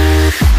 Yeah.